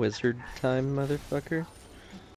Wizard time, motherfucker.